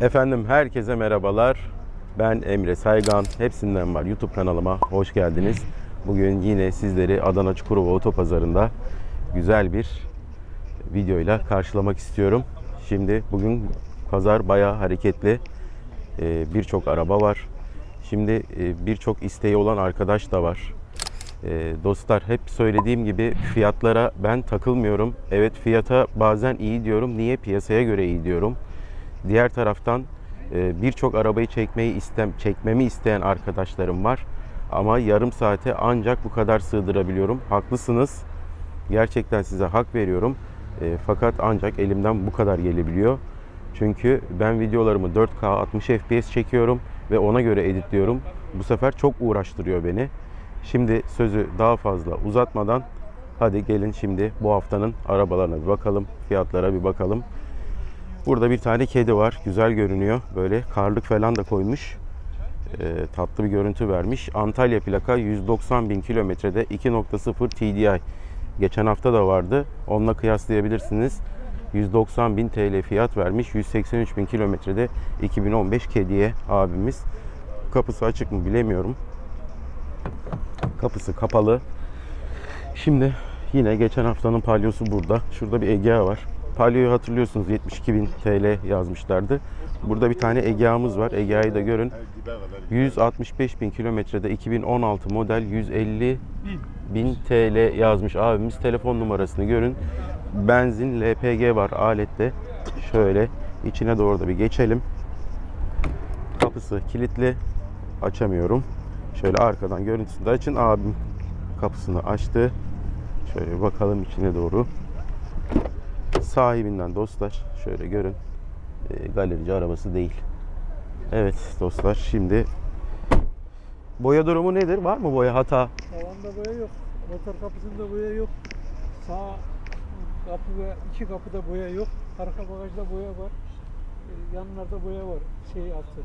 Efendim herkese merhabalar. Ben Emre Saygan. Hepsinden var YouTube kanalıma. Hoş geldiniz. Bugün yine sizleri Adana Çukurova Otopazarı'nda güzel bir videoyla karşılamak istiyorum. Şimdi bugün pazar bayağı hareketli. Ee, Birçok araba var. Şimdi e, birçok isteği olan arkadaş da var. Ee, dostlar hep söylediğim gibi fiyatlara ben takılmıyorum. Evet fiyata bazen iyi diyorum. Niye? Piyasaya göre iyi diyorum. Diğer taraftan e, birçok arabayı çekmeyi istem çekmemi isteyen arkadaşlarım var. Ama yarım saate ancak bu kadar sığdırabiliyorum. Haklısınız. Gerçekten size hak veriyorum. E, fakat ancak elimden bu kadar gelebiliyor. Çünkü ben videolarımı 4K 60 FPS çekiyorum ve ona göre editliyorum. Bu sefer çok uğraştırıyor beni. Şimdi sözü daha fazla uzatmadan hadi gelin şimdi bu haftanın arabalarına bir bakalım. Fiyatlara bir bakalım. Burada bir tane kedi var. Güzel görünüyor. Böyle karlık falan da koymuş. Ee, tatlı bir görüntü vermiş. Antalya plaka 190 bin kilometrede 2.0 TDI. Geçen hafta da vardı. Onunla kıyaslayabilirsiniz. 190 bin TL fiyat vermiş. 183 bin kilometrede 2015 kediye abimiz. Kapısı açık mı bilemiyorum. Kapısı kapalı. Şimdi yine geçen haftanın palyosu burada. Şurada bir Egea var. Palyoyu hatırlıyorsunuz 72 bin TL yazmışlardı. Burada bir tane Egea'mız var. Egea'yı da görün. 165 bin kilometrede 2016 model 150 bin TL yazmış abimiz. Telefon numarasını görün. Benzin LPG var alette. Şöyle içine doğru da bir geçelim. Kapısı kilitli. Açamıyorum. Şöyle arkadan görüntüsünü de açın. Abim kapısını açtı. Şöyle bakalım içine doğru. Sahibinden dostlar şöyle görün. E, galerici arabası değil. Evet dostlar şimdi boya durumu nedir? Var mı boya hata? Tavanda boya yok. Motor kapısında boya yok. Sağ kapı ve iki kapıda boya yok. Arka bagajda boya var. Ee, Yanlarda boya var. Şey altı.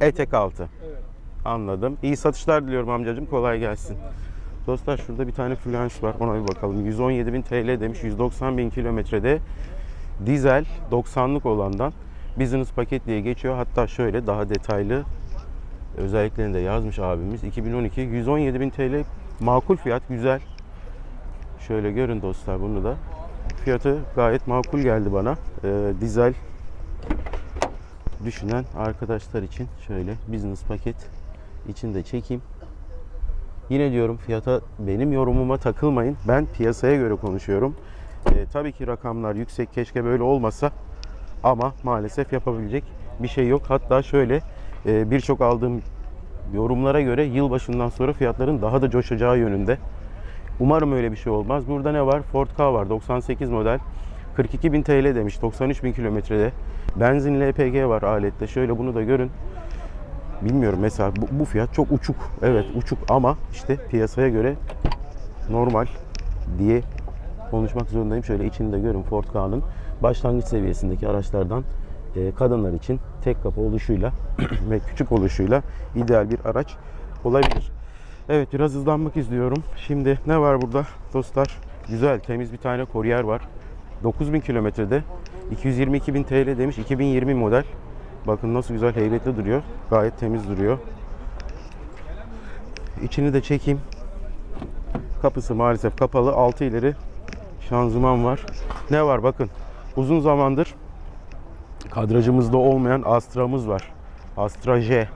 Etek altı. Evet. Anladım. İyi satışlar diliyorum amcacığım. Kolay gelsin. Dostlar şurada bir tane Fluence var. Ona bir bakalım. 117.000 TL demiş. 190.000 kilometrede dizel 90'lık olandan business paket diye geçiyor. Hatta şöyle daha detaylı özelliklerini de yazmış abimiz. 2012 117.000 TL makul fiyat güzel. Şöyle görün dostlar bunu da. Fiyatı gayet makul geldi bana. Ee, dizel düşünen arkadaşlar için şöyle business paket içinde çekeyim. Yine diyorum fiyata benim yorumuma takılmayın. Ben piyasaya göre konuşuyorum. Ee, tabii ki rakamlar yüksek keşke böyle olmasa ama maalesef yapabilecek bir şey yok. Hatta şöyle e, birçok aldığım yorumlara göre yılbaşından sonra fiyatların daha da coşacağı yönünde. Umarım öyle bir şey olmaz. Burada ne var? Ford Ka var 98 model. 42.000 TL demiş 93.000 kilometrede. Benzin LPG var alette. Şöyle bunu da görün. Bilmiyorum mesela bu, bu fiyat çok uçuk. Evet uçuk ama işte piyasaya göre normal diye konuşmak zorundayım. Şöyle içini de görün Ford Ka'nın başlangıç seviyesindeki araçlardan e, kadınlar için tek kapı oluşuyla ve küçük oluşuyla ideal bir araç olabilir. Evet biraz hızlanmak istiyorum. Şimdi ne var burada dostlar? Güzel temiz bir tane Courier var. 9000 kilometrede 222.000 TL demiş 2020 model. Bakın nasıl güzel heybetli duruyor. Gayet temiz duruyor. İçini de çekeyim. Kapısı maalesef kapalı. Altı ileri şanzıman var. Ne var bakın. Uzun zamandır kadrajımızda olmayan Astra'mız var. Astra J.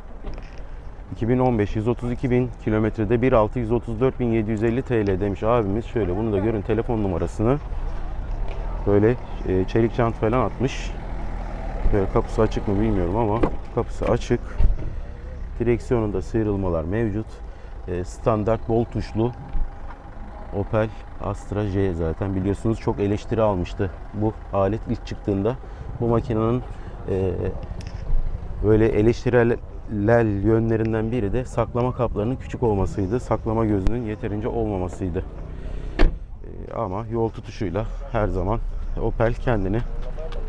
2015 132 bin kilometrede 1.6 134 bin 750 TL demiş abimiz. Şöyle bunu da görün telefon numarasını. Böyle e, çelik jant falan atmış. Kapısı açık mı bilmiyorum ama kapısı açık. Direksiyonunda sıyrılmalar mevcut. E, standart bol tuşlu Opel Astra J zaten biliyorsunuz çok eleştiri almıştı bu alet ilk çıktığında. Bu makinenin e, böyle eleştiriler yönlerinden biri de saklama kaplarının küçük olmasıydı. Saklama gözünün yeterince olmamasıydı. E, ama yol tutuşuyla her zaman Opel kendini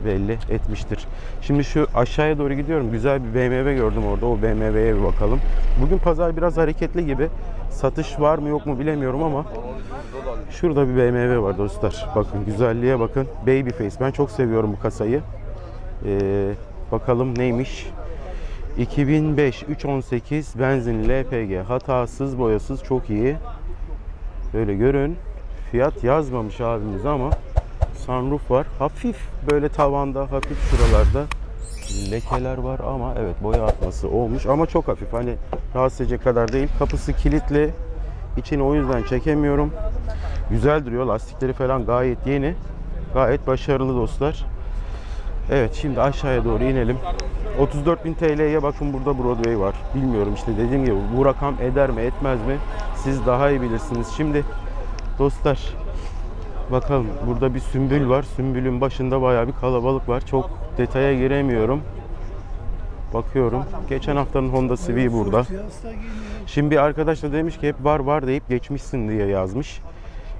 belli etmiştir. Şimdi şu aşağıya doğru gidiyorum. Güzel bir BMW gördüm orada. O BMW'ye bir bakalım. Bugün pazar biraz hareketli gibi. Satış var mı yok mu bilemiyorum ama şurada bir BMW var dostlar. Bakın güzelliğe bakın. Babyface. Ben çok seviyorum bu kasayı. Ee, Bakalım neymiş? 2005 318 benzin LPG hatasız boyasız çok iyi. Böyle görün. Fiyat yazmamış abimiz ama sunroof var. Hafif böyle tavanda, hafif şuralarda lekeler var ama evet boya atması olmuş ama çok hafif. Hani rahatsız edecek kadar değil. Kapısı kilitli. İçini o yüzden çekemiyorum. Güzel duruyor. Lastikleri falan gayet yeni. Gayet başarılı dostlar. Evet şimdi aşağıya doğru inelim. 34.000 TL'ye bakın burada Broadway var. Bilmiyorum işte dediğim gibi bu rakam eder mi etmez mi? Siz daha iyi bilirsiniz. Şimdi dostlar bakalım burada bir sümbül var. Sümbülün başında bayağı bir kalabalık var. Çok detaya giremiyorum. Bakıyorum. Geçen haftanın Honda Civic burada. Şimdi bir arkadaş da demiş ki hep var var deyip geçmişsin diye yazmış.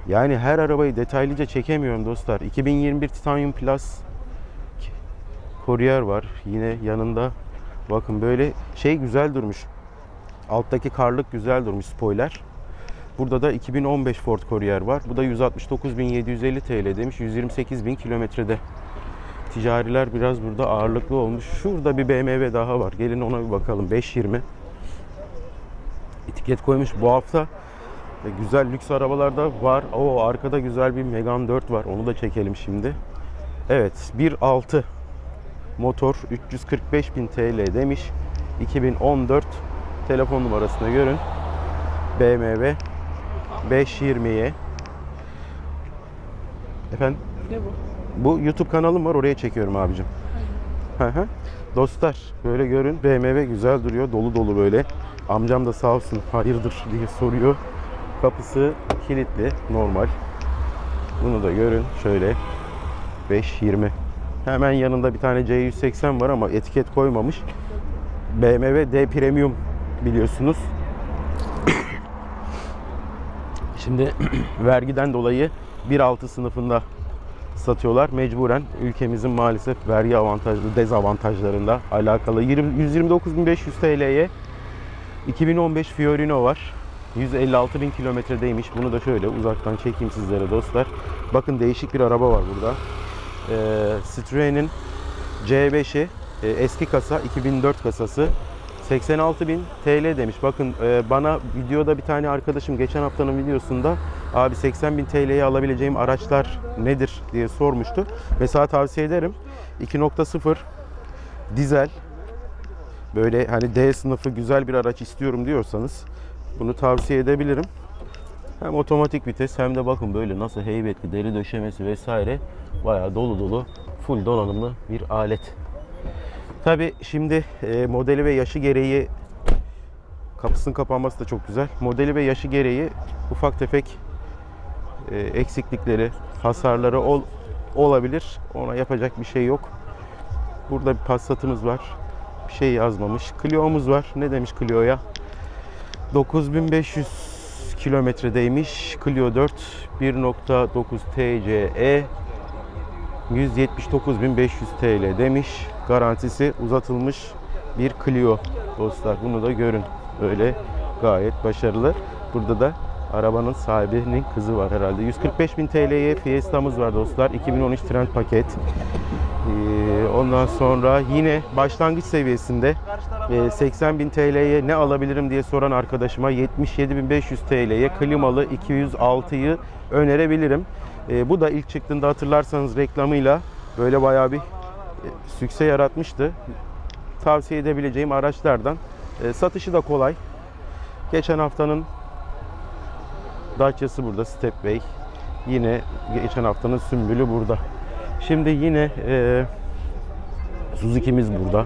Yani her arabayı detaylıca çekemiyorum dostlar. 2021 Titanium Plus Courier var. Yine yanında bakın böyle şey güzel durmuş. Alttaki karlık güzel durmuş spoiler. Burada da 2015 Ford Courier var. Bu da 169.750 TL demiş. 128.000 kilometrede. Ticariler biraz burada ağırlıklı olmuş. Şurada bir BMW daha var. Gelin ona bir bakalım. 520. Etiket koymuş. Bu hafta güzel lüks arabalarda var. O arkada güzel bir Megane 4 var. Onu da çekelim şimdi. Evet 1.6 motor 345.000 TL demiş. 2014 telefon numarasını görün. BMW 520'ye. Efendim? Ne bu? Bu YouTube kanalım var oraya çekiyorum abicim. Dostlar böyle görün BMW güzel duruyor dolu dolu böyle. Amcam da sağ olsun hayırdır diye soruyor. Kapısı kilitli normal. Bunu da görün şöyle 520. Hemen yanında bir tane C180 var ama etiket koymamış. BMW D Premium biliyorsunuz. Şimdi vergiden dolayı 1.6 sınıfında satıyorlar. Mecburen ülkemizin maalesef vergi avantajlı dezavantajlarında alakalı 20, 129.500 TL'ye 2015 Fiorino var. 156 bin kilometredeymiş. Bunu da şöyle uzaktan çekeyim sizlere dostlar. Bakın değişik bir araba var burada. Ee, Citroen'in C5'i e, eski kasa 2004 kasası 86 bin TL demiş. Bakın e, bana videoda bir tane arkadaşım geçen haftanın videosunda abi 80 bin TL'ye alabileceğim araçlar nedir diye sormuştu. Mesela tavsiye ederim. 2.0 dizel böyle hani D sınıfı güzel bir araç istiyorum diyorsanız bunu tavsiye edebilirim. Hem otomatik vites hem de bakın böyle nasıl heybetli deri döşemesi vesaire bayağı dolu dolu full donanımlı bir alet. Tabi şimdi e, modeli ve yaşı gereği kapısının kapanması da çok güzel. Modeli ve yaşı gereği ufak tefek e, eksiklikleri, hasarları ol, olabilir. Ona yapacak bir şey yok. Burada bir Passat'ımız var. Bir şey yazmamış. Clio'muz var. Ne demiş Clio'ya? 9500 kilometredeymiş. Clio 4 1.9 TCE 179.500 TL demiş. Garantisi uzatılmış bir Clio dostlar. Bunu da görün. Böyle gayet başarılı. Burada da arabanın sahibinin kızı var herhalde. 145.000 TL'ye Fiesta'mız var dostlar. 2013 Trend paket. Ee, ondan sonra yine başlangıç seviyesinde e, 80.000 TL'ye ne alabilirim diye soran arkadaşıma 77.500 TL'ye klimalı 206'yı önerebilirim. E, bu da ilk çıktığında hatırlarsanız reklamıyla böyle bayağı bir sükse yaratmıştı. Tavsiye edebileceğim araçlardan. E, satışı da kolay. Geçen haftanın Dacia'sı burada Stepway. Yine geçen haftanın Sümbül'ü burada. Şimdi yine e, Suzuki'miz burada.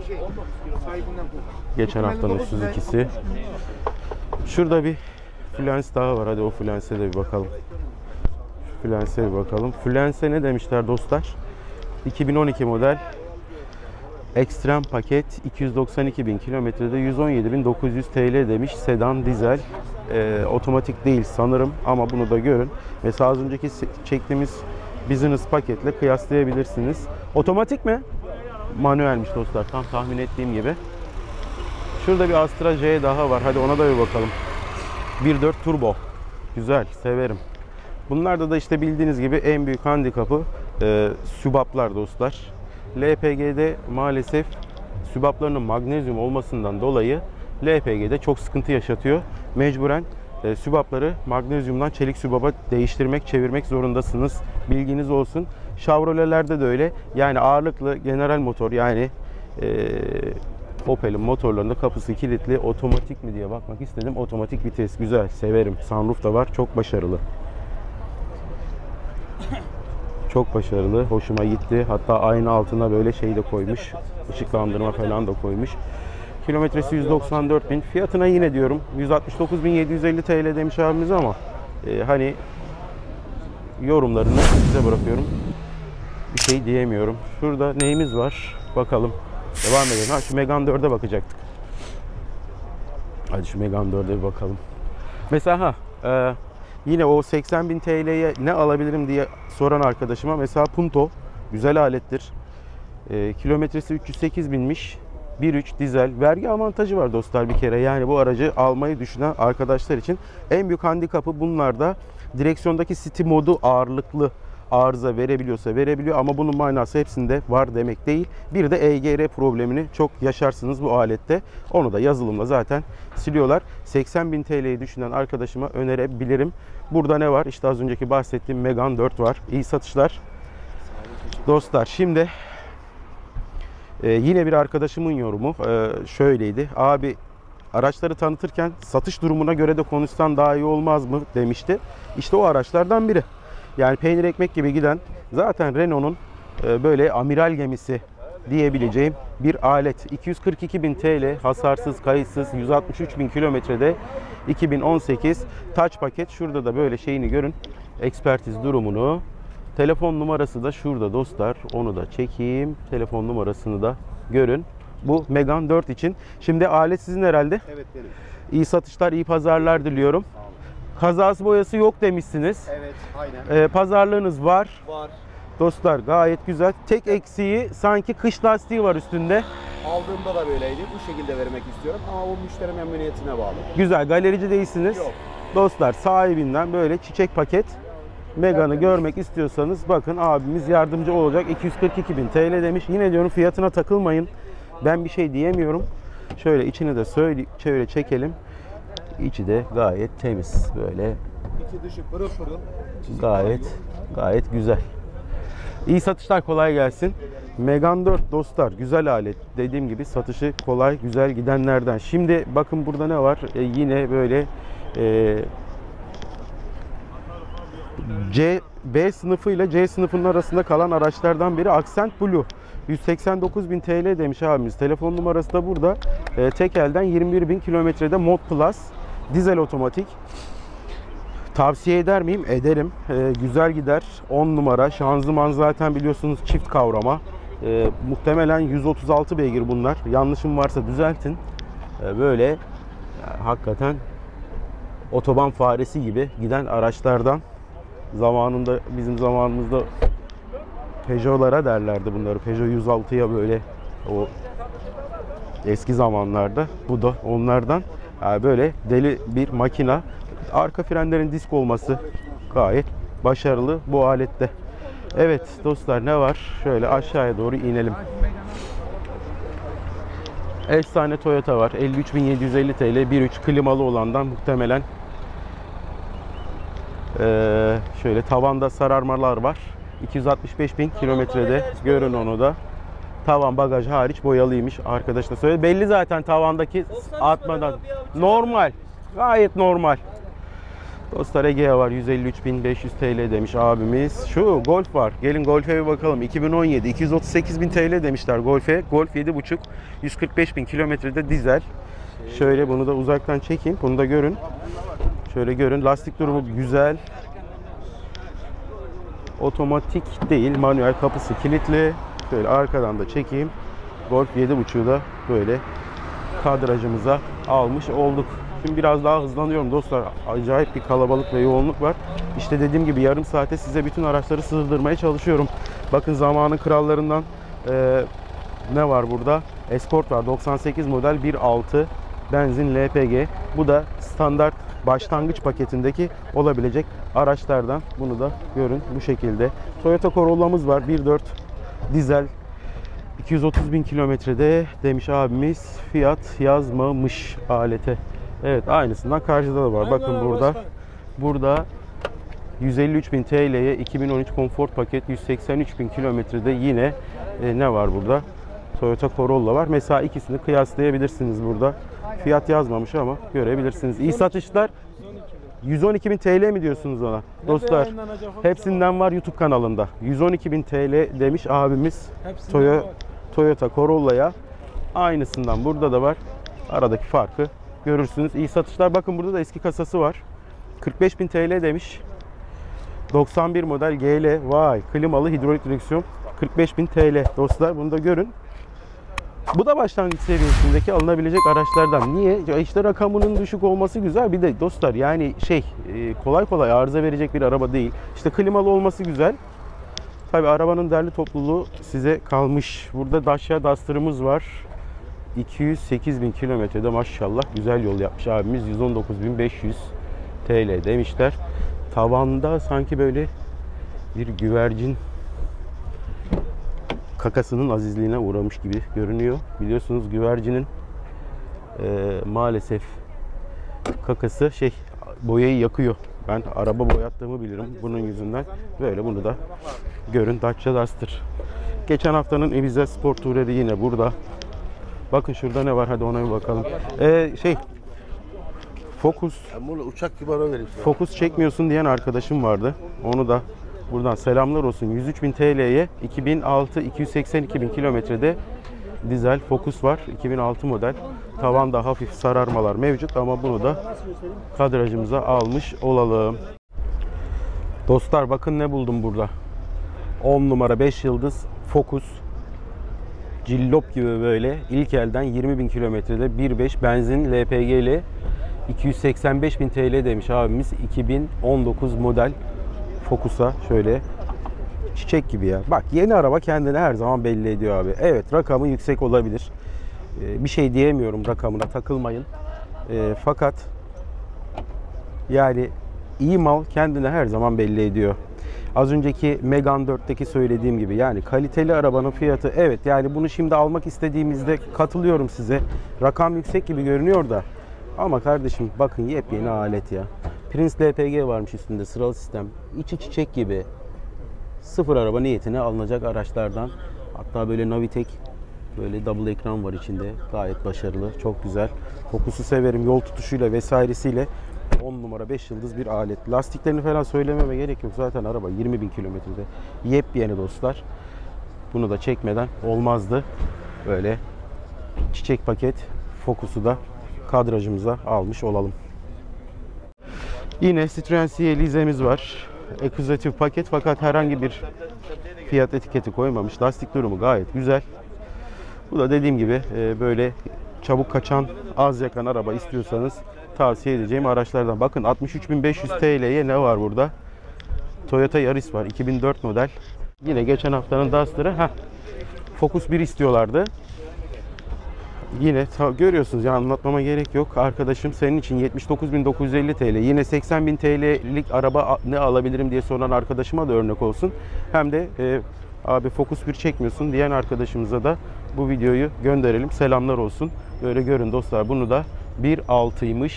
Geçen haftanın Suzuki'si. Şurada bir Fluence daha var. Hadi o Fluence'e de bir bakalım. Fluence'e bir bakalım. Fluence ne demişler dostlar? 2012 model Ekstrem paket 292 bin kilometrede 117.900 TL demiş. Sedan dizel. Ee, otomatik değil sanırım ama bunu da görün. Mesela az önceki çektiğimiz business paketle kıyaslayabilirsiniz. Otomatik mi? Manuelmiş dostlar. Tam tahmin ettiğim gibi. Şurada bir Astra J daha var. Hadi ona da bir bakalım. 1.4 turbo. Güzel, severim. Bunlarda da işte bildiğiniz gibi en büyük handikapı e, sübaplar dostlar. LPG'de maalesef sübaplarının magnezyum olmasından dolayı LPG'de çok sıkıntı yaşatıyor. Mecburen e, sübapları magnezyumdan çelik sübaba değiştirmek, çevirmek zorundasınız. Bilginiz olsun. Chevrolet'lerde de öyle. Yani ağırlıklı general motor yani e, Opel'in motorlarında kapısı kilitli otomatik mi diye bakmak istedim. Otomatik vites güzel, severim. Sunroof da var. Çok başarılı. Çok başarılı. Hoşuma gitti. Hatta aynı altına böyle şey de koymuş. Işıklandırma falan da koymuş. Kilometresi 194 bin. Fiyatına yine diyorum 169.750 TL demiş abimiz ama e, hani yorumlarını size bırakıyorum. Bir şey diyemiyorum. Şurada neyimiz var? Bakalım. Devam edelim. Ha şu Megane 4'e bakacaktık. Hadi şu Megane 4'e bir bakalım. Mesela ha e, yine o 80 bin TL'ye ne alabilirim diye soran arkadaşıma mesela Punto güzel alettir. E, kilometresi 308 binmiş. 1.3 dizel. Vergi avantajı var dostlar bir kere. Yani bu aracı almayı düşünen arkadaşlar için en büyük handikapı bunlarda direksiyondaki city modu ağırlıklı arıza verebiliyorsa verebiliyor ama bunun manası hepsinde var demek değil. Bir de EGR problemini çok yaşarsınız bu alette. Onu da yazılımla zaten siliyorlar. 80 bin TL'yi düşünen arkadaşıma önerebilirim. Burada ne var? İşte az önceki bahsettiğim Megane 4 var. İyi satışlar. Dostlar şimdi ee, yine bir arkadaşımın yorumu e, şöyleydi. Abi araçları tanıtırken satış durumuna göre de konuşsan daha iyi olmaz mı demişti. İşte o araçlardan biri. Yani peynir ekmek gibi giden zaten Renault'un e, böyle amiral gemisi diyebileceğim bir alet. 242 bin TL hasarsız, kayıtsız, 163 bin kilometrede 2018 taç paket. Şurada da böyle şeyini görün. Ekspertiz durumunu. Telefon numarası da şurada dostlar. Onu da çekeyim. Telefon numarasını da görün. Bu Megane 4 için. Şimdi alet sizin herhalde. Evet benim. İyi satışlar, iyi pazarlar diliyorum. Kazası boyası yok demişsiniz. Evet aynen. Ee, pazarlığınız var. Var. Dostlar gayet güzel. Tek eksiği sanki kış lastiği var üstünde. Aldığımda da böyleydi. Bu şekilde vermek istiyorum ama bu müşteri memnuniyetine bağlı. Güzel. Galerici değilsiniz. Yok. Dostlar sahibinden böyle çiçek paket Megane'ı görmek istiyorsanız bakın abimiz yardımcı olacak. 242 bin TL demiş. Yine diyorum fiyatına takılmayın. Ben bir şey diyemiyorum. Şöyle içini de söyle, şöyle çekelim. İçi de gayet temiz. Böyle İçi dışı pırıl pırıl. Gayet gayet güzel. İyi satışlar kolay gelsin. Megane 4 dostlar güzel alet. Dediğim gibi satışı kolay güzel gidenlerden. Şimdi bakın burada ne var? E, yine böyle e, C B sınıfı ile C sınıfının arasında kalan araçlardan biri Accent Blue. 189.000 TL demiş abimiz. Telefon numarası da burada. E, tek elden 21.000 kilometrede Mod Plus. Dizel otomatik. Tavsiye eder miyim? Ederim. E, güzel gider. 10 numara. Şanzıman zaten biliyorsunuz çift kavrama. E, muhtemelen 136 beygir bunlar. Yanlışım varsa düzeltin. E, böyle e, hakikaten otoban faresi gibi giden araçlardan zamanında bizim zamanımızda Peugeot'lara derlerdi bunları. Peugeot 106'ya böyle o eski zamanlarda. Bu da onlardan Yani böyle deli bir makina. Arka frenlerin disk olması gayet başarılı bu alette. Evet dostlar ne var? Şöyle aşağıya doğru inelim. Efsane Toyota var. 53.750 TL 1.3 klimalı olandan muhtemelen ee, şöyle tavanda sararmalar var. 265 bin kilometrede görün onu da. Tavan bagaj hariç boyalıymış arkadaş da söyledi. Belli zaten tavandaki atmadan. Normal. Gayet normal. Dostlar Egea var 153.500 TL demiş abimiz. Şu Golf var. Gelin Golf'e bir bakalım. 2017 238.000 TL demişler Golf'e. Golf 7.5 145.000 kilometrede dizel. Şöyle bunu da uzaktan çekeyim. Bunu da görün. Şöyle görün. Lastik durumu güzel. Otomatik değil. Manuel kapısı kilitli. Şöyle arkadan da çekeyim. Golf 7.5'u da böyle kadrajımıza almış olduk. Şimdi biraz daha hızlanıyorum dostlar. Acayip bir kalabalık ve yoğunluk var. İşte dediğim gibi yarım saate size bütün araçları sığdırmaya çalışıyorum. Bakın zamanın krallarından e, ne var burada? Esport var. 98 model 1.6 benzin LPG. Bu da standart başlangıç paketindeki olabilecek araçlardan. Bunu da görün bu şekilde. Toyota Corolla'mız var. 1.4 dizel 230 bin kilometrede demiş abimiz fiyat yazmamış alete. Evet aynısından karşıda da var. Bakın burada. Burada 153 bin TL'ye 2013 konfor paket 183 bin kilometrede yine e, ne var burada? Toyota Corolla var. Mesela ikisini kıyaslayabilirsiniz burada. Fiyat yazmamış ama görebilirsiniz. İyi satışlar. 112 bin TL mi diyorsunuz ona? Dostlar hepsinden var YouTube kanalında. 112 bin TL demiş abimiz Toyo- Toyota Corolla'ya. Aynısından burada da var. Aradaki farkı görürsünüz. İyi satışlar. Bakın burada da eski kasası var. 45 bin TL demiş. 91 model GL. Vay klimalı hidrolik direksiyon. 45 bin TL dostlar. Bunu da görün. Bu da başlangıç seviyesindeki alınabilecek araçlardan. Niye? Ya işte rakamının düşük olması güzel. Bir de dostlar yani şey e, kolay kolay arıza verecek bir araba değil. İşte klimalı olması güzel. Tabi arabanın derli topluluğu size kalmış. Burada Dacia Duster'ımız var. 208 bin kilometrede maşallah güzel yol yapmış abimiz. 119.500 TL demişler. Tavanda sanki böyle bir güvercin kakasının azizliğine uğramış gibi görünüyor. Biliyorsunuz güvercinin e, maalesef kakası şey boyayı yakıyor. Ben araba boyattığımı bilirim bunun yüzünden. Böyle bunu da görün Dacia Duster. Geçen haftanın Ibiza Sport Tourer yine burada. Bakın şurada ne var hadi ona bir bakalım. Ee, şey Focus uçak gibi ara vereyim. Fokus çekmiyorsun diyen arkadaşım vardı. Onu da buradan selamlar olsun. 103.000 TL'ye 2006 282 bin kilometrede dizel Focus var. 2006 model. Tavanda hafif sararmalar mevcut ama bunu da kadrajımıza almış olalım. Dostlar bakın ne buldum burada. 10 numara 5 yıldız Focus. Cillop gibi böyle ilk elden 20 bin kilometrede 1.5 benzin LPG ile 285 bin TL demiş abimiz 2019 model Focus'a şöyle çiçek gibi ya. Bak yeni araba kendini her zaman belli ediyor abi. Evet rakamı yüksek olabilir. Ee, Bir şey diyemiyorum rakamına takılmayın. Ee, Fakat yani iyi mal kendini her zaman belli ediyor. Az önceki Megane 4'teki söylediğim gibi yani kaliteli arabanın fiyatı evet yani bunu şimdi almak istediğimizde katılıyorum size. Rakam yüksek gibi görünüyor da ama kardeşim bakın yepyeni alet ya. Prince LPG varmış üstünde sıralı sistem. İçi çiçek gibi. Sıfır araba niyetine alınacak araçlardan. Hatta böyle Navitek böyle double ekran var içinde. Gayet başarılı, çok güzel. Kokusu severim yol tutuşuyla vesairesiyle 10 numara 5 yıldız bir alet. Lastiklerini falan söylememe gerek yok. Zaten araba 20 bin kilometrede. Yepyeni dostlar. Bunu da çekmeden olmazdı. Böyle çiçek paket Focus'u da kadrajımıza almış olalım. Yine Citroen C Elise'miz var. Eküzatif paket fakat herhangi bir fiyat etiketi koymamış. Lastik durumu gayet güzel. Bu da dediğim gibi e, böyle çabuk kaçan, az yakan araba istiyorsanız tavsiye edeceğim araçlardan. Bakın 63.500 TL'ye ne var burada? Toyota Yaris var. 2004 model. Yine geçen haftanın Duster'ı. Focus 1 istiyorlardı. Yine görüyorsunuz ya anlatmama gerek yok. Arkadaşım senin için 79.950 TL. Yine 80.000 TL'lik araba ne alabilirim diye soran arkadaşıma da örnek olsun. Hem de e, abi Focus 1 çekmiyorsun diyen arkadaşımıza da bu videoyu gönderelim. Selamlar olsun. Böyle görün dostlar bunu da 1.6'ymış.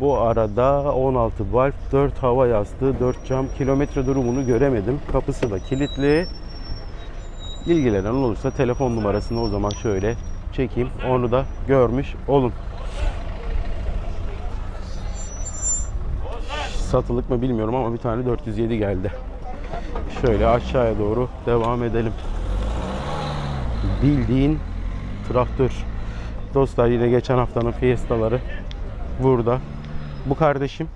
Bu arada 16 valf, 4 hava yastığı, 4 cam kilometre durumunu göremedim. Kapısı da kilitli. İlgilenen olursa telefon numarasını o zaman şöyle çekeyim. Onu da görmüş olun. Satılık mı bilmiyorum ama bir tane 407 geldi. Şöyle aşağıya doğru devam edelim. Bildiğin traktör. Dostlar yine geçen haftanın Fiesta'ları burada. Bu kardeşim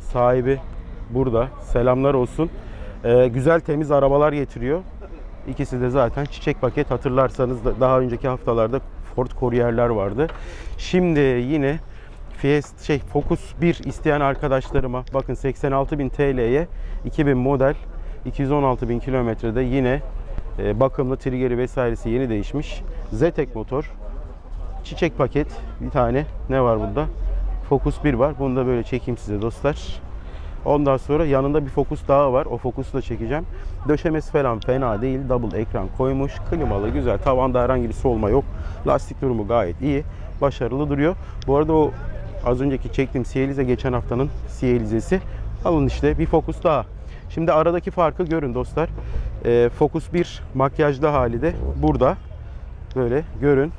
sahibi burada. Selamlar olsun. Ee, güzel temiz arabalar getiriyor. İkisi de zaten çiçek paket. Hatırlarsanız da daha önceki haftalarda Ford Courier'ler vardı. Şimdi yine Fiesta şey Focus 1 isteyen arkadaşlarıma bakın 86.000 TL'ye 2000 model 216.000 kilometrede yine e, bakımlı triggeri vesairesi yeni değişmiş. Zetek motor. Çiçek paket bir tane ne var burada? Focus 1 var. Bunu da böyle çekeyim size dostlar. Ondan sonra yanında bir Focus daha var. O Focus'u da çekeceğim. Döşemesi falan fena değil. Double ekran koymuş. Klimalı güzel. Tavanda herhangi bir solma yok. Lastik durumu gayet iyi. Başarılı duruyor. Bu arada o az önceki çektiğim Cielize geçen haftanın Cielizesi. Alın işte bir Focus daha. Şimdi aradaki farkı görün dostlar. Ee, Focus 1 makyajlı hali de burada. Böyle görün.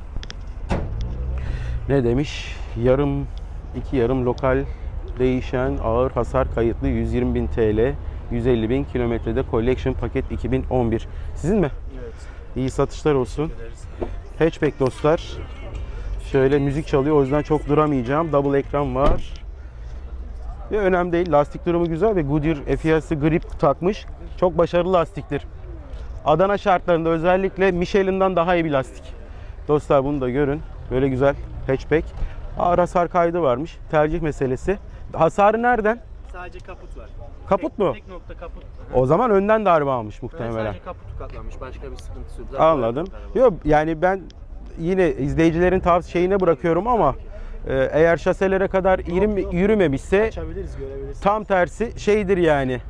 Ne demiş? Yarım, iki yarım lokal değişen ağır hasar kayıtlı 120.000 TL, 150.000 kilometrede Collection paket 2011. Sizin mi? Evet. İyi satışlar olsun. Hatchback dostlar. Şöyle müzik çalıyor o yüzden çok duramayacağım. Double ekran var. Ve önemli değil. Lastik durumu güzel ve Goodyear FES'i grip takmış. Çok başarılı lastiktir. Adana şartlarında özellikle Michelin'den daha iyi bir lastik. Dostlar bunu da görün. Böyle güzel hatchback. Ağır hasar kaydı varmış. Tercih meselesi. Hasarı nereden? Sadece kaput var. Kaput mu? Tek nokta kaput. O zaman önden darbe almış muhtemelen. sadece kaputu katlanmış. Başka bir sıkıntısı yok. Zaten Anladım. Yok yani ben yine izleyicilerin tavsiye şeyine bırakıyorum ama e, eğer şaselere kadar yürüm- yürümemişse Açabiliriz, görebiliriz. tam tersi şeydir yani.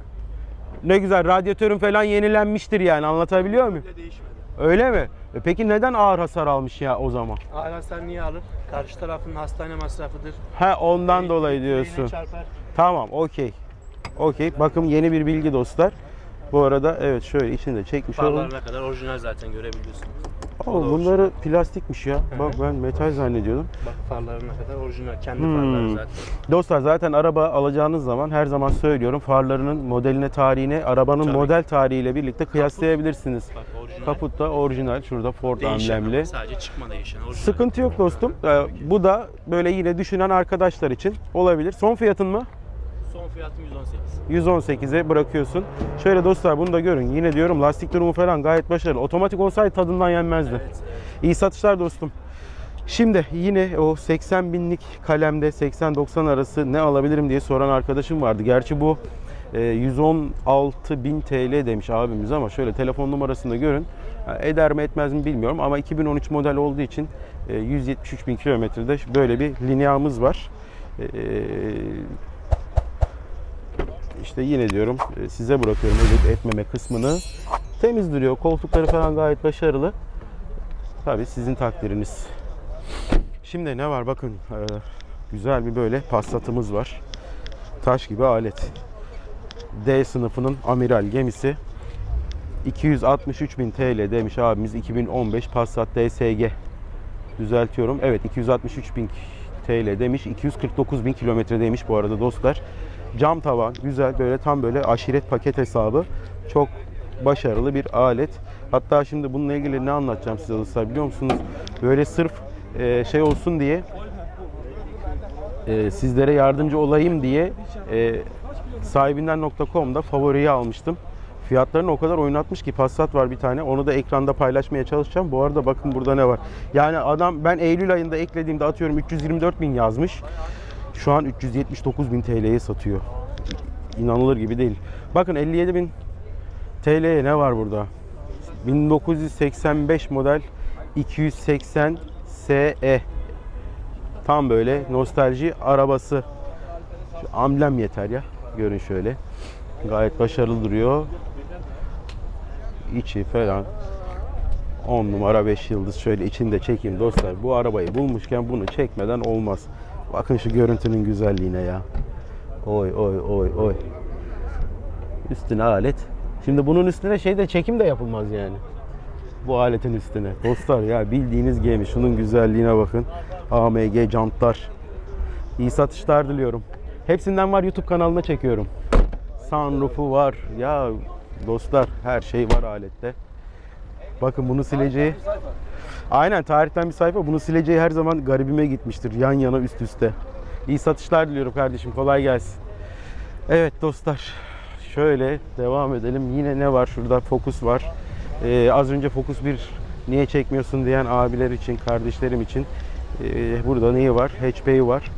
Ne güzel radyatörün falan yenilenmiştir yani anlatabiliyor muyum? Değişmedi. Öyle mi? E peki neden ağır hasar almış ya o zaman? Ağır hasar niye alır? Karşı tarafın hastane masrafıdır. Ha ondan dolayı Yüreğine diyorsun. çarpar. Tamam okey. Okey. Bakın yeni bir bilgi dostlar. Bu arada evet şöyle içinde çekmiş olalım. Farlarına kadar orijinal zaten görebiliyorsunuz. Da bunları plastikmiş ya. Bak ben metal zannediyordum. Bak farlarına kadar orijinal. Kendi Hmm. farları zaten. Dostlar zaten araba alacağınız zaman her zaman söylüyorum farlarının modeline tarihine arabanın Tabii. model tarihiyle birlikte kıyaslayabilirsiniz. Bak orijinal. Kaput da orijinal şurada Ford Değişen amblemli. ama Sadece çıkma değişen. Orijinal. Sıkıntı yok dostum. Ee, bu da böyle yine düşünen arkadaşlar için olabilir. Son fiyatın mı? Fiyatım 118. 118'e bırakıyorsun. Şöyle dostlar bunu da görün. Yine diyorum lastik durumu falan gayet başarılı. Otomatik olsaydı tadından yenmezdi. Evet, evet. İyi satışlar dostum. Şimdi yine o 80 binlik kalemde 80-90 arası ne alabilirim diye soran arkadaşım vardı. Gerçi bu e, 116 bin TL demiş abimiz ama şöyle telefon numarasını da görün. Eder mi etmez mi bilmiyorum ama 2013 model olduğu için e, 173 bin kilometrede böyle bir lineamız var. İşte yine diyorum e, size bırakıyorum edit etmeme kısmını. Temiz duruyor. Koltukları falan gayet başarılı. Tabii sizin takdiriniz. Şimdi ne var bakın e, güzel bir böyle Passat'ımız var. Taş gibi alet. D sınıfının amiral gemisi. 263.000 TL demiş abimiz 2015 Passat DSG. Düzeltiyorum. Evet 263.000 TL demiş. 249.000 kilometre demiş bu arada dostlar. Cam tavan güzel böyle tam böyle aşiret paket hesabı. Çok başarılı bir alet. Hatta şimdi bununla ilgili ne anlatacağım size dostlar biliyor musunuz? Böyle sırf e, şey olsun diye e, sizlere yardımcı olayım diye e, sahibinden.com'da favoriyi almıştım. Fiyatlarını o kadar oynatmış ki Passat var bir tane. Onu da ekranda paylaşmaya çalışacağım. Bu arada bakın burada ne var. Yani adam ben Eylül ayında eklediğimde atıyorum 324 bin yazmış. Şu an 379 bin TL'ye satıyor. İnanılır gibi değil. Bakın 57 bin TL'ye ne var burada? 1985 model 280 SE. Tam böyle nostalji arabası. Şu amblem yeter ya. Görün şöyle. Gayet başarılı duruyor. İçi falan 10 numara 5 yıldız şöyle içini de çekeyim dostlar. Bu arabayı bulmuşken bunu çekmeden olmaz. Bakın şu görüntünün güzelliğine ya. Oy oy oy oy. Üstüne alet. Şimdi bunun üstüne şey de çekim de yapılmaz yani. Bu aletin üstüne. Dostlar ya bildiğiniz gemi. Şunun güzelliğine bakın. AMG jantlar. İyi satışlar diliyorum. Hepsinden var YouTube kanalına çekiyorum. Sunroof'u var. Ya dostlar her şey var alette. Bakın bunu sileceği. Aynen tarihten bir sayfa. Bunu sileceği her zaman garibime gitmiştir. Yan yana üst üste. İyi satışlar diliyorum kardeşim. Kolay gelsin. Evet dostlar. Şöyle devam edelim. Yine ne var? Şurada Focus var. Ee, az önce Focus 1 niye çekmiyorsun diyen abiler için, kardeşlerim için. Ee, burada neyi var? Hatchback'i var.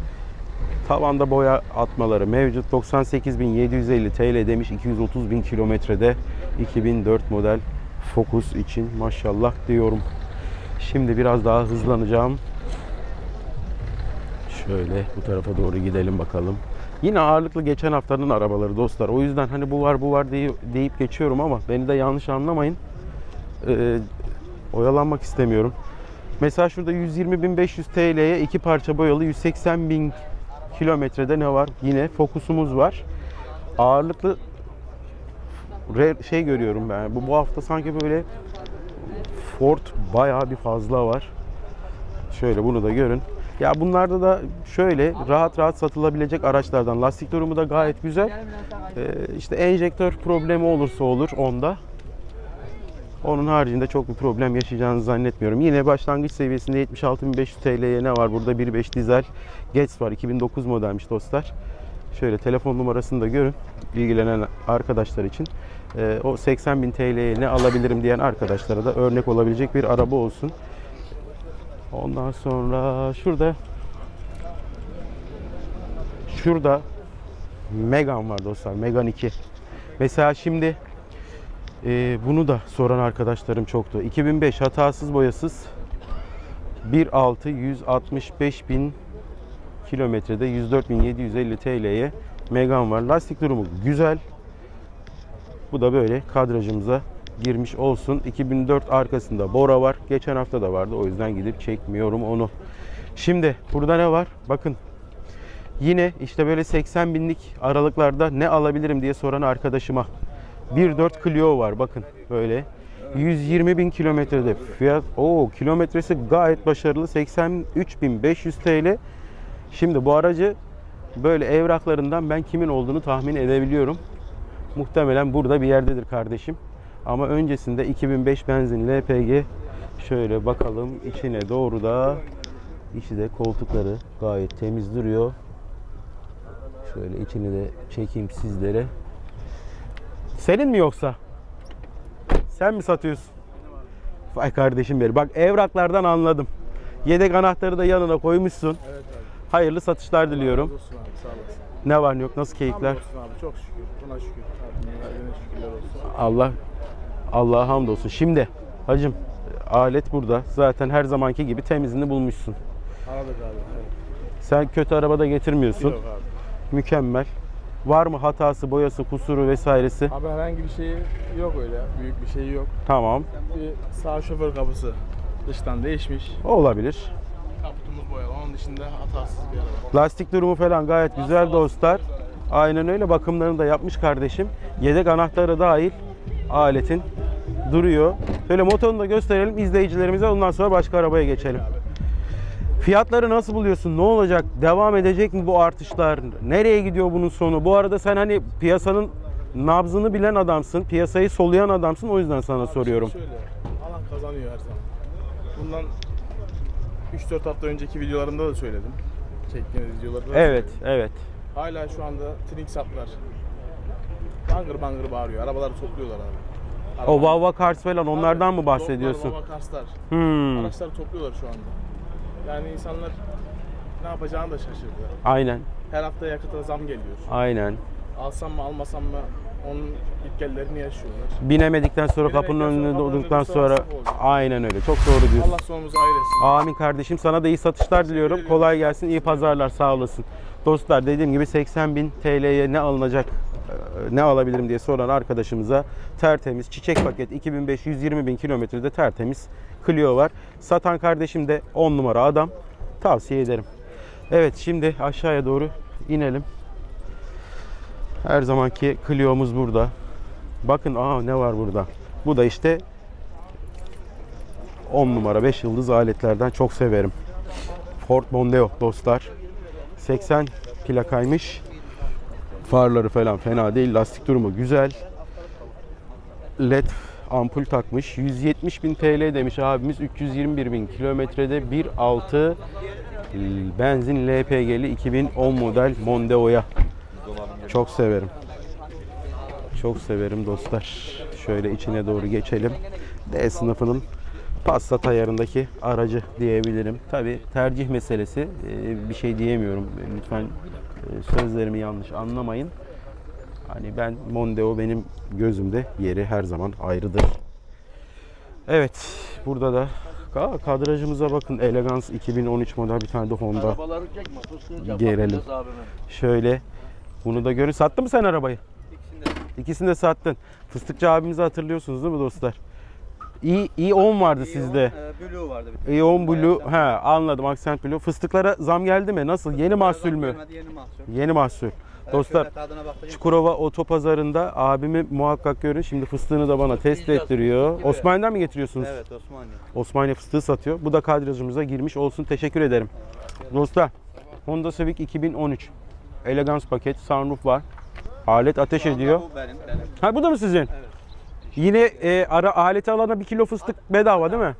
Tavanda boya atmaları mevcut. 98.750 TL demiş. 230.000 kilometrede 2004 model Focus için maşallah diyorum. Şimdi biraz daha hızlanacağım. Şöyle bu tarafa doğru gidelim bakalım. Yine ağırlıklı geçen haftanın arabaları dostlar. O yüzden hani bu var bu var deyip, geçiyorum ama beni de yanlış anlamayın. Ee, oyalanmak istemiyorum. Mesela şurada 120.500 TL'ye iki parça boyalı 180.000 kilometrede ne var? Yine Focus'umuz var. Ağırlıklı şey görüyorum ben. Bu bu hafta sanki böyle Ford bayağı bir fazla var. Şöyle bunu da görün. Ya bunlarda da şöyle rahat rahat satılabilecek araçlardan. Lastik durumu da gayet güzel. Ee, işte enjektör problemi olursa olur onda. Onun haricinde çok bir problem yaşayacağınızı zannetmiyorum. Yine başlangıç seviyesinde 76.500 TL'ye ne var? Burada 1.5 dizel Getz var. 2009 modelmiş dostlar. Şöyle telefon numarasını da görün. ilgilenen arkadaşlar için. Ee, o 80.000 TL'ye ne alabilirim diyen arkadaşlara da örnek olabilecek bir araba olsun. Ondan sonra şurada şurada Megan var dostlar. Megan 2. Mesela şimdi e, bunu da soran arkadaşlarım çoktu. 2005 hatasız boyasız 1.6 165 bin kilometrede 104.750 TL'ye Megan var. Lastik durumu güzel. Bu da böyle kadrajımıza girmiş olsun. 2004 arkasında Bora var. Geçen hafta da vardı. O yüzden gidip çekmiyorum onu. Şimdi burada ne var? Bakın. Yine işte böyle 80 binlik aralıklarda ne alabilirim diye soran arkadaşıma 1.4 Clio var. Bakın böyle 120 bin kilometrede fiyat. O kilometresi gayet başarılı. 83.500 TL. Şimdi bu aracı böyle evraklarından ben kimin olduğunu tahmin edebiliyorum. Muhtemelen burada bir yerdedir kardeşim. Ama öncesinde 2005 benzin LPG şöyle bakalım içine doğru da içi de koltukları gayet temiz duruyor. Şöyle içini de çekeyim sizlere. Senin mi yoksa? Sen mi satıyorsun? Vay kardeşim benim. Bak evraklardan anladım. Yedek anahtarı da yanına koymuşsun. Evet abi. Hayırlı satışlar diliyorum. Abi sağ olasın. Ne var ne yok nasıl keyifler? Abi çok şükür. Buna şükür. Allah Allah'a hamdolsun. Şimdi hacım alet burada. Zaten her zamanki gibi temizini bulmuşsun. Aradık abi. Evet. Sen kötü arabada getirmiyorsun. Yok abi. Mükemmel. Var mı hatası, boyası, kusuru vesairesi? Abi herhangi bir şey yok öyle. Büyük bir şey yok. Tamam. Bir sağ şoför kapısı dıştan değişmiş. Olabilir. Kaputumuz boyalı. Onun dışında hatasız bir araba. Lastik durumu falan gayet güzel dostlar. Aynen öyle bakımlarını da yapmış kardeşim. Yedek anahtarı dahil aletin duruyor. Şöyle motorunu da gösterelim izleyicilerimize ondan sonra başka arabaya geçelim. Fiyatları nasıl buluyorsun? Ne olacak? Devam edecek mi bu artışlar? Nereye gidiyor bunun sonu? Bu arada sen hani piyasanın nabzını bilen adamsın. Piyasayı soluyan adamsın. O yüzden sana soruyorum. Şöyle alan kazanıyor her zaman. Bundan 3-4 hafta önceki videolarımda da söyledim. Çektiğiniz videolarda da Evet, söyledim. evet. Hala şu anda trink saplar. Bangır bangır bağırıyor. Arabaları topluyorlar abi. O Vava Cars falan onlardan mı Tabii, bahsediyorsun? Baba Karslar. Hmm, Araçları topluyorlar şu anda. Yani insanlar ne yapacağını da şaşırdı. aynen, Her hafta yakıta zam geliyor. aynen. Alsam mı almasam mı onun gitgellerini yaşıyorlar. Binemedikten sonra Binemedikten kapının sonra, önünde durduktan sonra olacak. aynen öyle. Çok doğru diyorsun. Allah sonumuzu hayretsin. Amin kardeşim. Sana da iyi satışlar diliyorum. Kolay gelsin. iyi pazarlar. Sağ olasın. Dostlar dediğim gibi 80 bin TL'ye ne alınacak e, ne alabilirim diye soran arkadaşımıza tertemiz çiçek paket 2005 120 bin kilometrede tertemiz Clio var. Satan kardeşim de 10 numara adam. Tavsiye ederim. Evet şimdi aşağıya doğru inelim. Her zamanki Clio'muz burada. Bakın aa ne var burada. Bu da işte 10 numara 5 yıldız aletlerden çok severim. Ford Mondeo dostlar. 80 plakaymış. Farları falan fena değil. Lastik durumu güzel. LED ampul takmış. 170 bin TL demiş abimiz. 321 bin kilometrede 1.6 benzin LPG'li 2010 model Mondeo'ya. Çok severim. Çok severim dostlar. Şöyle içine doğru geçelim. D sınıfının Passat ayarındaki aracı diyebilirim. Tabi tercih meselesi Ee, bir şey diyemiyorum. Lütfen e, sözlerimi yanlış anlamayın. Hani ben Mondeo benim gözümde yeri her zaman ayrıdır. Evet burada da kadrajımıza bakın Elegance 2013 model bir tane de Honda Gelelim. Şöyle Bunu da görün. Sattın mı sen arabayı? İkisini de sattın. Fıstıkçı abimizi hatırlıyorsunuz değil mi dostlar? İyi iyi 10 vardı sizde. Blue vardı bir İyi 10 Blue. He anladım. Accent Blue. Fıstıklara zam geldi mi? Nasıl? Yeni mahsul mü? Yeni mahsul. Yeni mahsul. Dostlar. Çukurova Otopazarı'nda abimi muhakkak görün. Şimdi fıstığını da bana test ettiriyor. Osmaniye'den mi getiriyorsunuz? Evet Osmaniye. Osmaniye fıstığı satıyor. Bu da kadrajımıza girmiş olsun. Teşekkür ederim. Dostlar Honda Civic 2013. Elegance paket, sunroof var. Alet ateş ediyor. Bu benim. benim. Ha bu da mı sizin? Yine e, ara aleti alana bir kilo fıstık bedava değil mi?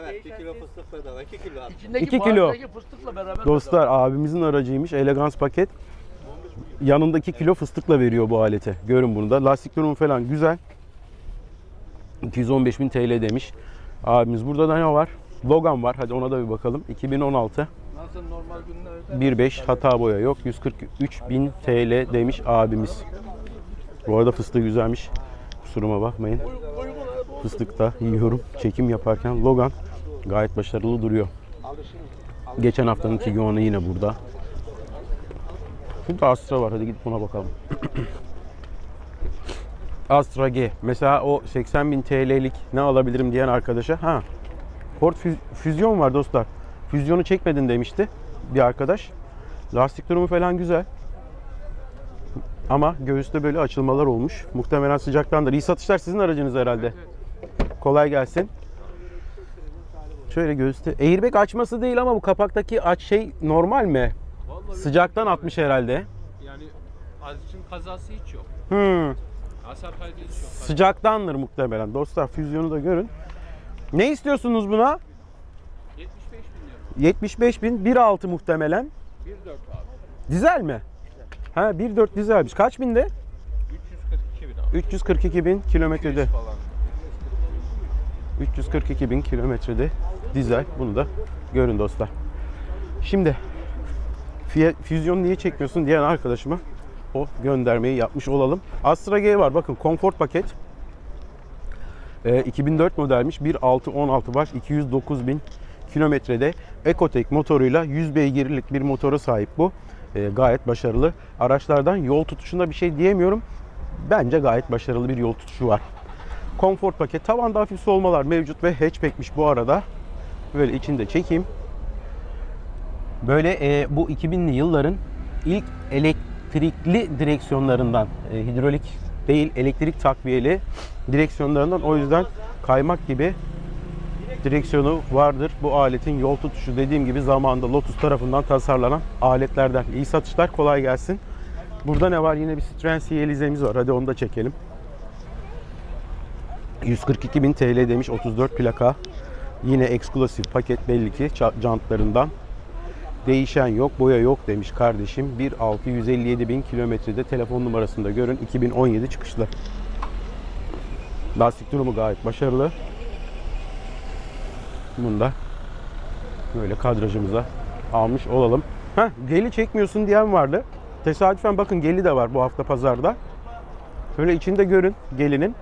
Evet 1 kilo fıstık bedava 2 kilo abi. İçindeki 2 kilo. baharatdaki fıstıkla beraber Dostlar abimizin aracıymış. Elegance paket. Yanında 2 kilo fıstıkla veriyor bu alete. Görün bunu da. Lastik durumu falan güzel. 215.000 TL demiş. Abimiz burada da ne var? Logan var. Hadi ona da bir bakalım. 2016. Nasıl normal günlerde 1.5 hata boya yok. 143.000 TL demiş abimiz. Bu arada fıstığı güzelmiş. Kusuruma bakmayın. Fıstık da yiyorum. Çekim yaparken Logan gayet başarılı duruyor. Geçen haftanın Tiguan'ı yine burada. Şurada Astra var. Hadi gidip buna bakalım. Astra G. Mesela o 80.000 TL'lik ne alabilirim diyen arkadaşa. Ha. Ford Fü- Füzyon var dostlar. Füzyonu çekmedin demişti bir arkadaş. Lastik durumu falan güzel. Ama göğüste böyle açılmalar olmuş. Muhtemelen sıcaktandır. İyi satışlar sizin aracınız herhalde. Kolay gelsin. Şöyle göğüste. Airbag açması değil ama bu kapaktaki aç şey normal mi? Sıcaktan atmış herhalde. Yani aracın kazası hiç yok. Hmm. Hasar kaydı hiç yok. Sıcaktandır muhtemelen. Dostlar füzyonu da görün. Ne istiyorsunuz buna? 75 bin lira. 75 bin 1.6 muhtemelen. 1.4 abi. Dizel mi? Ha 1.4 dizelmiş. Kaç binde? 342 bin abi. 342 bin kilometrede. 200 falan. 342 bin kilometrede dizel. Bunu da görün dostlar. Şimdi füzyon niye çekmiyorsun diyen arkadaşıma o göndermeyi yapmış olalım. Astra G var. Bakın konfor paket. Ee, 2004 modelmiş. 1.6-16 var. 209 bin kilometrede Ecotec motoruyla 100 beygirlik bir motora sahip bu. Ee, gayet başarılı. Araçlardan yol tutuşunda bir şey diyemiyorum. Bence gayet başarılı bir yol tutuşu var. Konfor paket. Tavanda hafif solmalar mevcut ve hatchback'miş bu arada. Böyle içinde çekeyim. Böyle e, bu 2000'li yılların ilk elektrikli direksiyonlarından, e, hidrolik değil elektrik takviyeli direksiyonlarından. O yüzden kaymak gibi direksiyonu vardır. Bu aletin yol tutuşu dediğim gibi zamanında Lotus tarafından tasarlanan aletlerden. İyi satışlar, kolay gelsin. Burada ne var? Yine bir Citroen CLZ'miz var. Hadi onu da çekelim. 142 bin TL demiş 34 plaka. Yine eksklusif paket belli ki jantlarından. Değişen yok, boya yok demiş kardeşim. 1.6 157 bin kilometrede telefon numarasında görün. 2017 çıkışlı. Lastik durumu gayet başarılı. Bunu da böyle kadrajımıza almış olalım. Heh, geli çekmiyorsun diyen vardı. Tesadüfen bakın geli de var bu hafta pazarda. Şöyle içinde görün gelinin.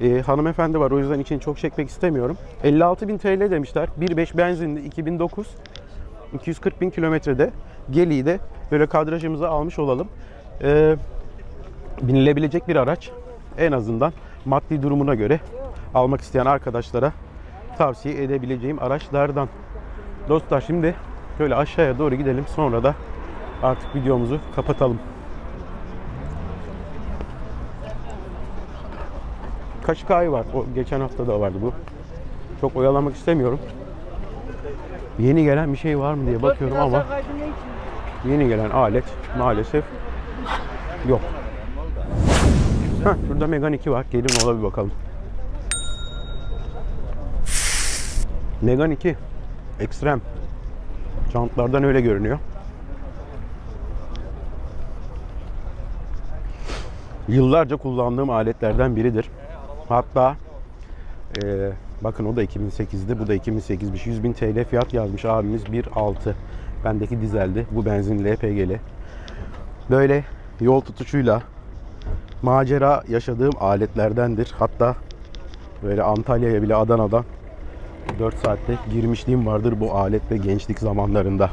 Ee, hanımefendi var o yüzden içini çok çekmek istemiyorum. 56.000 TL demişler. 1.5 benzinli 2009. 240 bin kilometrede Geli'yi de böyle kadrajımıza almış olalım. Ee, binilebilecek bir araç. En azından maddi durumuna göre almak isteyen arkadaşlara tavsiye edebileceğim araçlardan. Dostlar şimdi şöyle aşağıya doğru gidelim. Sonra da artık videomuzu kapatalım. Kaşıkay var. O geçen hafta da vardı bu. Çok oyalamak istemiyorum. Yeni gelen bir şey var mı diye bakıyorum ama yeni gelen alet maalesef yok. Heh, şurada Megane 2 var. Gelin ona bir bakalım. Megane 2 Extreme. Jantlardan öyle görünüyor. Yıllarca kullandığım aletlerden biridir. Hatta ee, bakın o da 2008'di, bu da 2008'miş. 100 bin TL fiyat yazmış abimiz 1.6. Bendeki dizeldi, bu benzinli LPG'li. Böyle yol tutuşuyla macera yaşadığım aletlerdendir. Hatta böyle Antalya'ya bile Adana'dan 4 saatte girmişliğim vardır bu aletle gençlik zamanlarında.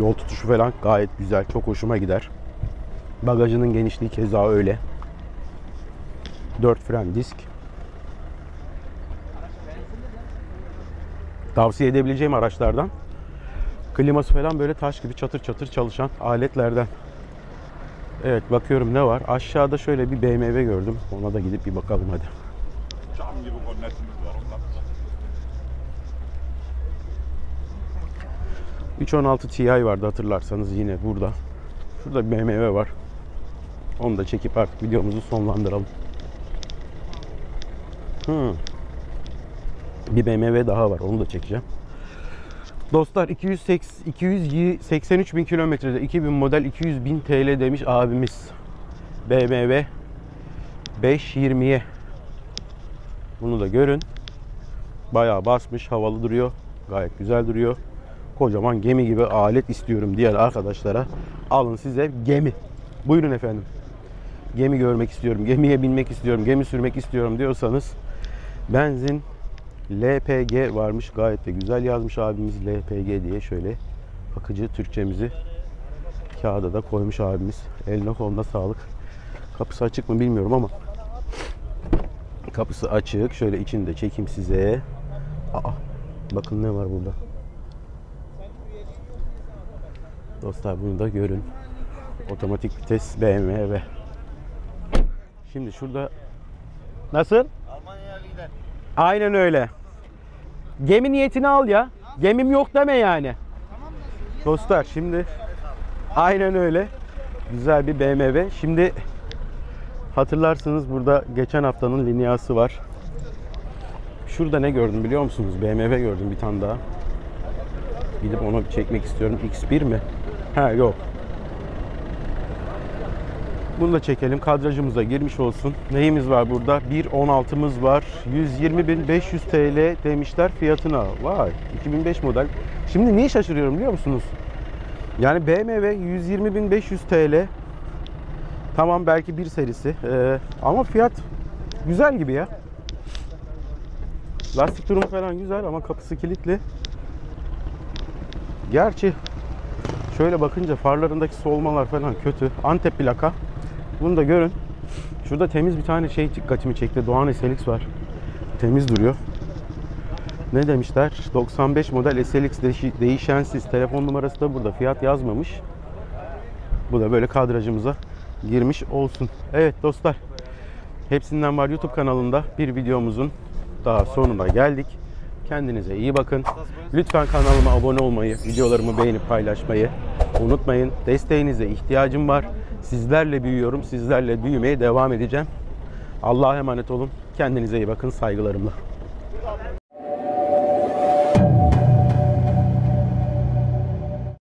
Yol tutuşu falan gayet güzel, çok hoşuma gider. Bagajının genişliği keza öyle. 4 fren disk. Tavsiye edebileceğim araçlardan. Kliması falan böyle taş gibi çatır çatır çalışan aletlerden. Evet bakıyorum ne var. Aşağıda şöyle bir BMW gördüm. Ona da gidip bir bakalım hadi. Cam gibi kornetimiz var ondan. 316 Ti vardı hatırlarsanız yine burada. Şurada bir BMW var. Onu da çekip artık videomuzu sonlandıralım. Hmm. Bir BMW daha var. Onu da çekeceğim. Dostlar 280, 283 bin kilometrede 2000 model 200 bin TL demiş abimiz. BMW 520'ye. Bunu da görün. Bayağı basmış, havalı duruyor. Gayet güzel duruyor. Kocaman gemi gibi alet istiyorum diğer arkadaşlara. Alın size gemi. Buyurun efendim. Gemi görmek istiyorum, gemiye binmek istiyorum, gemi sürmek istiyorum diyorsanız benzin LPG varmış. Gayet de güzel yazmış abimiz LPG diye şöyle akıcı Türkçemizi kağıda da koymuş abimiz. Eline koluna sağlık. Kapısı açık mı bilmiyorum ama kapısı açık. Şöyle içini de çekeyim size. Aa, bakın ne var burada. Dostlar bunu da görün. Otomatik vites BMW. Şimdi şurada nasıl? Aynen öyle. Gemi niyetini al ya. Gemim yok deme yani. Dostlar şimdi aynen öyle. Güzel bir BMW. Şimdi hatırlarsınız burada geçen haftanın linyası var. Şurada ne gördüm biliyor musunuz? BMW gördüm bir tane daha. Gidip onu çekmek istiyorum. X1 mi? Ha yok. Bunu da çekelim. Kadrajımıza girmiş olsun. Neyimiz var burada? 1.16'mız var. 120.500 TL demişler fiyatına. Vay 2005 model. Şimdi niye şaşırıyorum biliyor musunuz? Yani BMW 120.500 TL. Tamam belki bir serisi. Ee, ama fiyat güzel gibi ya. Lastik durumu falan güzel ama kapısı kilitli. Gerçi şöyle bakınca farlarındaki solmalar falan kötü. Antep plaka. Bunu da görün. Şurada temiz bir tane şey dikkatimi çekti. Doğan SLX var. Temiz duruyor. Ne demişler? 95 model SLX değişensiz. Telefon numarası da burada. Fiyat yazmamış. Bu da böyle kadrajımıza girmiş olsun. Evet dostlar. Hepsinden var YouTube kanalında bir videomuzun daha sonuna geldik. Kendinize iyi bakın. Lütfen kanalıma abone olmayı, videolarımı beğenip paylaşmayı unutmayın. Desteğinize ihtiyacım var. Sizlerle büyüyorum. Sizlerle büyümeye devam edeceğim. Allah'a emanet olun. Kendinize iyi bakın. Saygılarımla.